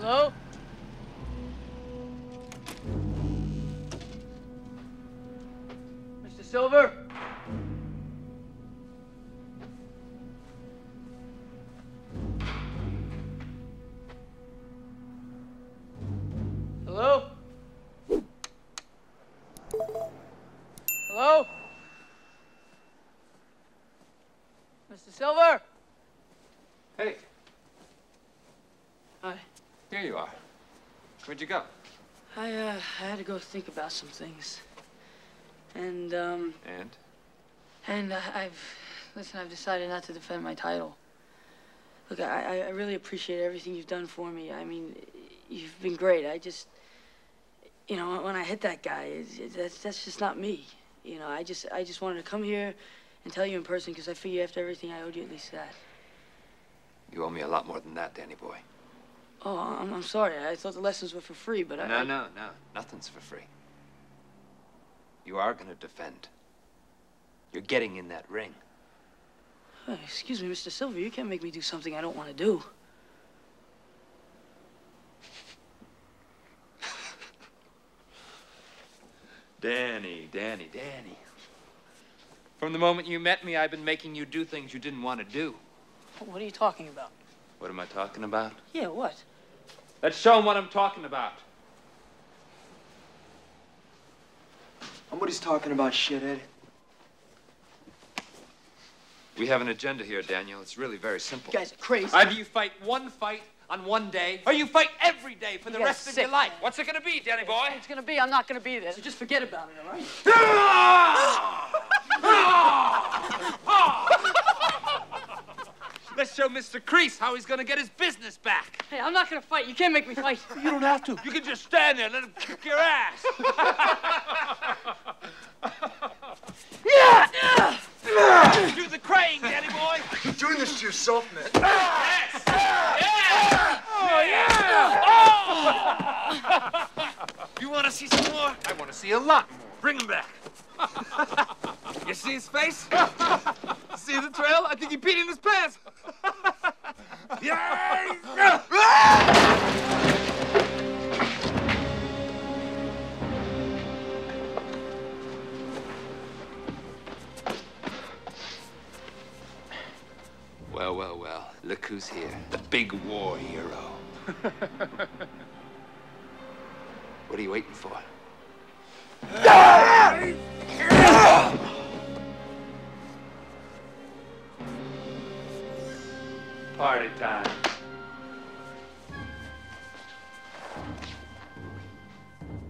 Hello? Mr. Silver? Hello? Hello? Mr. Silver? Here you are. Where'd you go? I, uh, I had to go think about some things. And, um, And? and uh, I've, listen, I've decided not to defend my title. Look, I, I really appreciate everything you've done for me. I mean, you've been great. I just, you know, when I hit that guy, that's, that's just not me. You know, I just, I just wanted to come here and tell you in person because I figure after everything I owed you at least that. You owe me a lot more than that, Danny boy. Oh, I'm, I'm sorry. I thought the lessons were for free, but I. No, no, no. Nothing's for free. You are gonna defend. You're getting in that ring. Hey, excuse me, Mr. Silver. You can't make me do something I don't want to do. Danny, Danny, Danny. From the moment you met me, I've been making you do things you didn't want to do. What are you talking about? What am I talking about? Yeah, what? Let's show him what I'm talking about. Nobody's talking about shithead. We have an agenda here, Daniel. It's really very simple. You guys are crazy. Either you fight one fight on one day, or you fight every day for the You guys rest of your life. man. What's it gonna be, Danny boy? It's gonna be. I'm not gonna be there. So just forget about it, all right? Ah! Ah! Let's Mr. Kreese how he's gonna get his business back. Hey, I'm not gonna fight. You can't make me fight. You don't have to. You can just stand there and let him kick your ass. Do the crane, Danny boy. You're doing this to yourself, man. Yes. Yeah. Oh yeah. Oh. You want to see some more? I want to see a lot more. Bring him back. you see his face? see the trail? I think he peed in his pants. Well, well, well. Look who's here. The big war hero. what are you waiting for? Party time.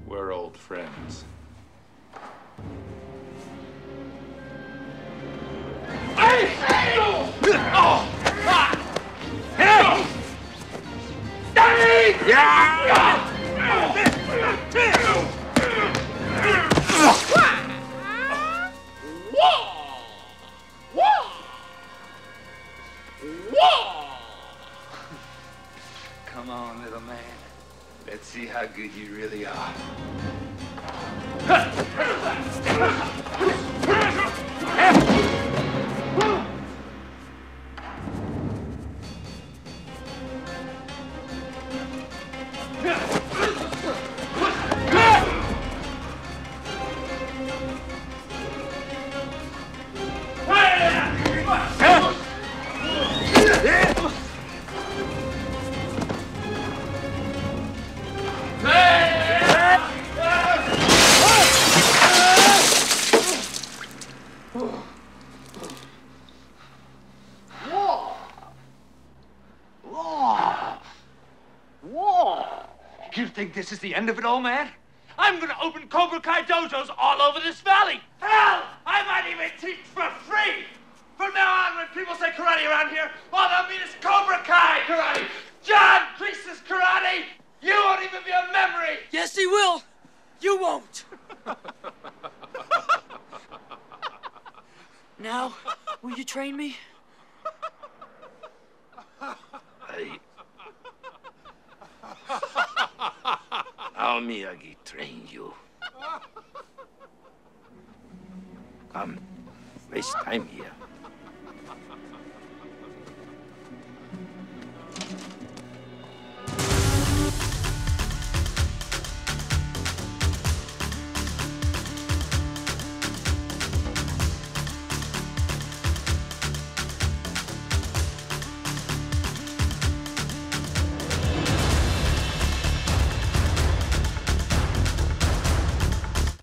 We're old friends. Oh! Come on, little man. Let's see how good you really are. You think this is the end of it, old man? I'm gonna open Cobra Kai dojos all over this valley. Hell, I might even teach for free. From now on, when people say karate around here, all they'll mean is Cobra Kai karate. John Kreese's karate. You won't even be a memory. Yes, he will. You won't. Will you train me? How Miyagi train you? Come, waste time here.